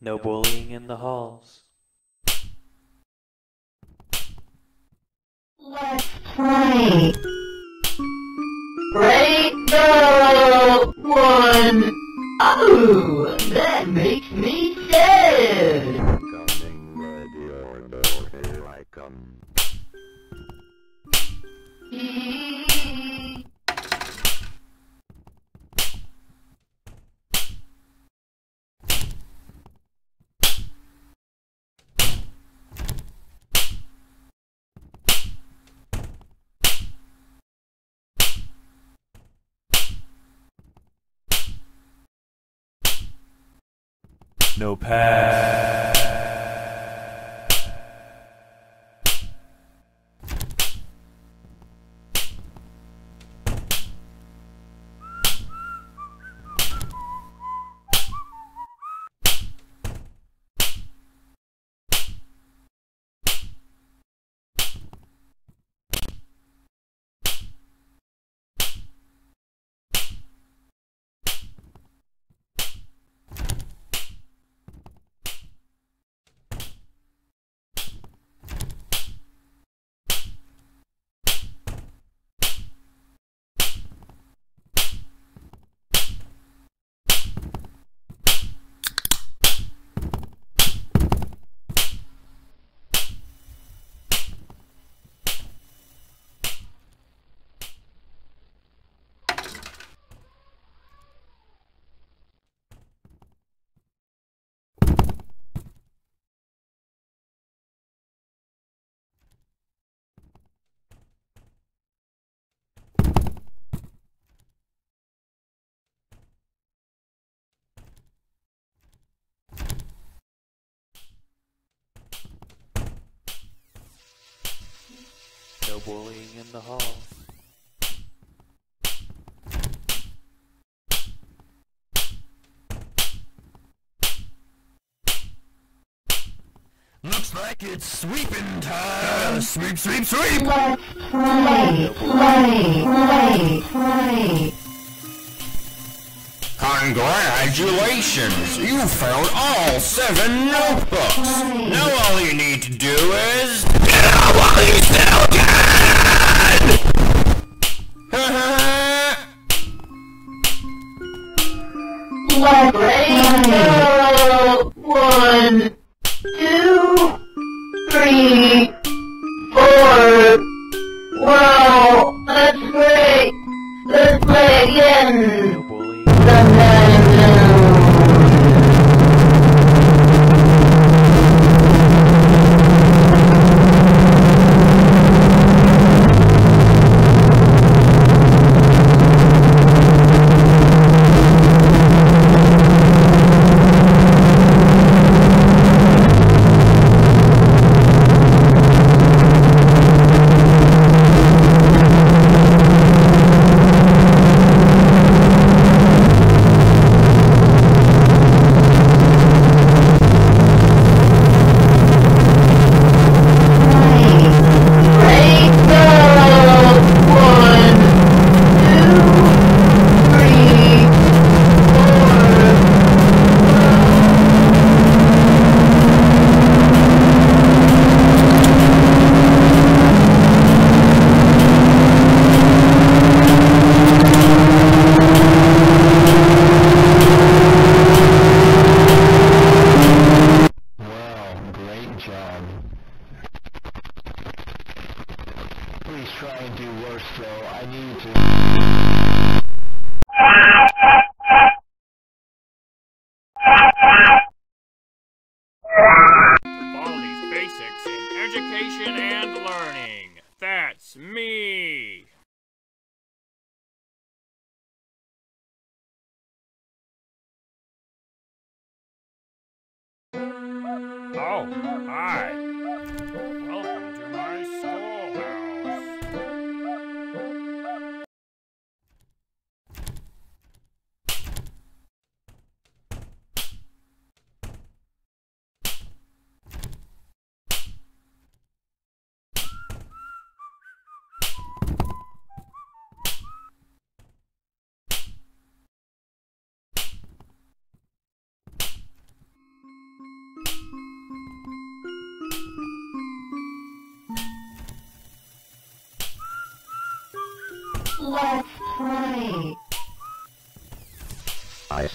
No bullying in the halls. Let's play. Break the one. Oh, that makes me sad. No pass. No bullying in the halls. Looks like it's sweeping time. Sweep, sweep, sweep. Let's play, play, play, play. Congratulations! You found all seven notebooks. Now all you need Let's Baldi's Basics in Education and Learning. That's me! Oh, hi.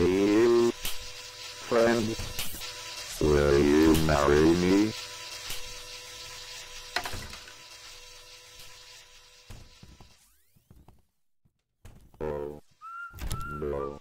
You, friend. Will you marry me? Oh, no.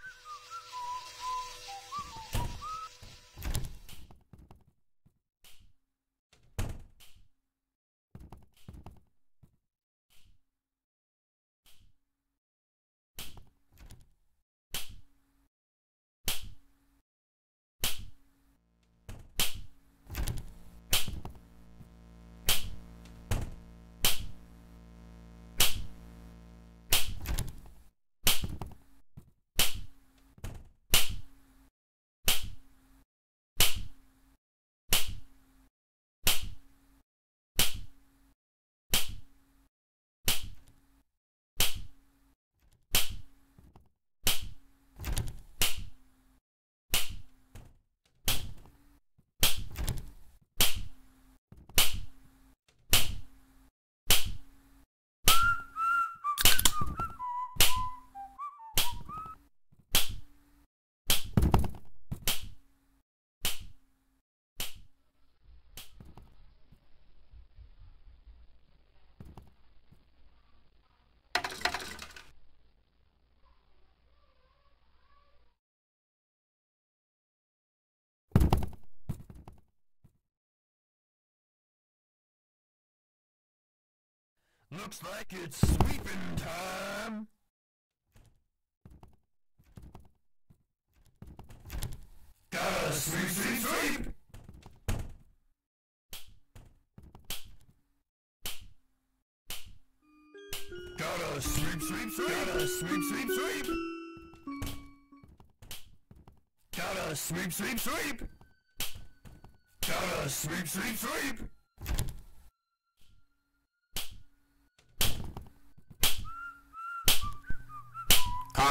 Looks like it's sweeping time. Gotta sweep, sweep, sweep. Gotta sweep, sweep, sweep. Gotta sweep, sweep, sweep. Gotta sweep, sweep, sweep. Gotta sweep, sweep, sweep.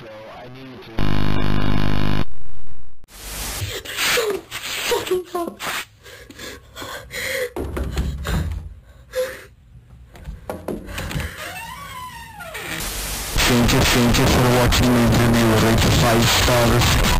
though. I need to. fucking hell. Thank you, thank you for watching my video. Rate 5 stars.